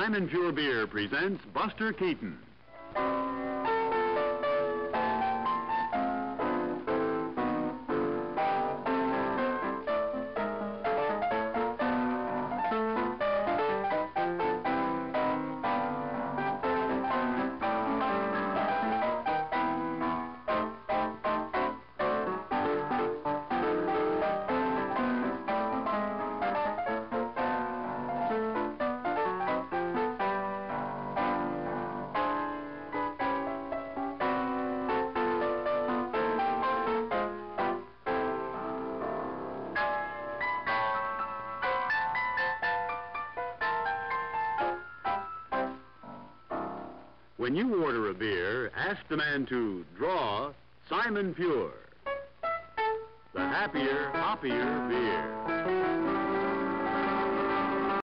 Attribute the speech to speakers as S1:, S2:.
S1: Simon Pure Beer presents Buster Keaton. When you order a beer, ask the man to draw Simon Pure. The happier, hoppier beer.